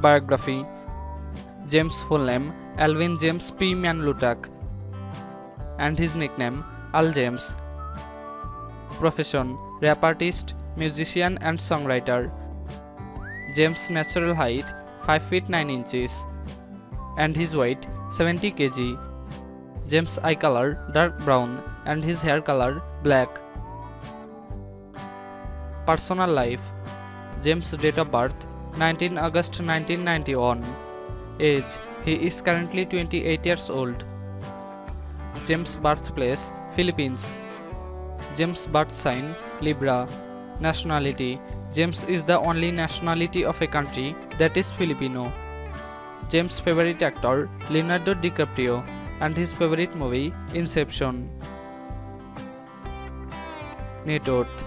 Biography James' full name Alvin James P. Manlutac and his nickname Al James. Profession Rap artist, musician, and songwriter. James' natural height 5 feet 9 inches and his weight 70 kg. James' eye color dark brown and his hair color black. Personal life James' date of birth 19 August 1991. Age He is currently 28 years old. James' birthplace Philippines. James' birth sign Libra. Nationality James is the only nationality of a country that is Filipino. James' favorite actor Leonardo DiCaprio and his favorite movie Inception. Net worth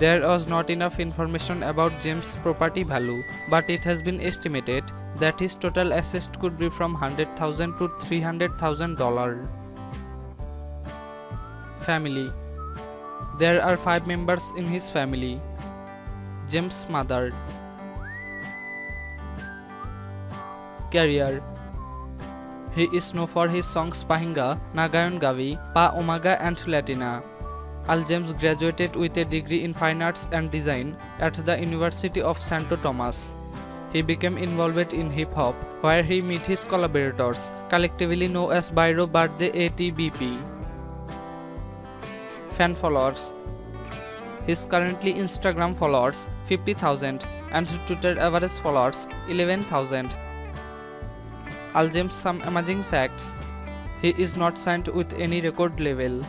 There was not enough information about James' property value, but it has been estimated that his total assets could be from 100,000 to $300,000. Family There are five members in his family. James' mother. Career He is known for his songs Pahinga, Ngayong Gabi, Pa Umaga, and Latina. Al James graduated with a degree in Fine Arts and Design at the University of Santo Tomas. He became involved in hip hop, where he met his collaborators, collectively known as Baryo Berde ATBP. Fan followers His currently Instagram followers 50,000 and Twitter average followers 11,000. Al James some amazing facts. He is not signed with any record label.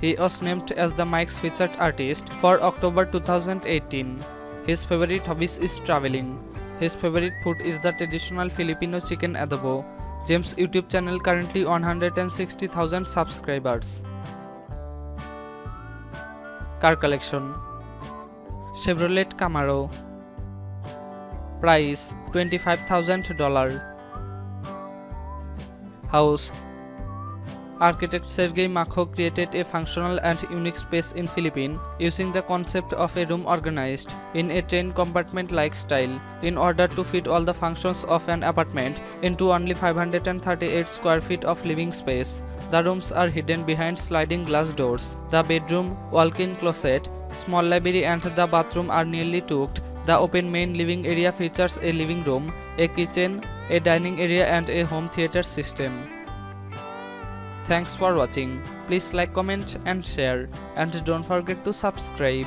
He was named as the Mike's featured artist for October 2018. His favorite hobbies is traveling. His favorite food is the traditional Filipino chicken adobo. James' YouTube channel currently 160,000 subscribers. Car collection Chevrolet Camaro Price $25,000 House Architect Sergei Makho created a functional and unique space in Philippines using the concept of a room organized in a 10 compartment like style in order to fit all the functions of an apartment into only 538 square feet of living space. The rooms are hidden behind sliding glass doors. The bedroom, walk-in closet, small library and the bathroom are nearly tucked. The open main living area features a living room, a kitchen, a dining area and a home theater system. Thanks for watching. Please like, comment and share and don't forget to subscribe.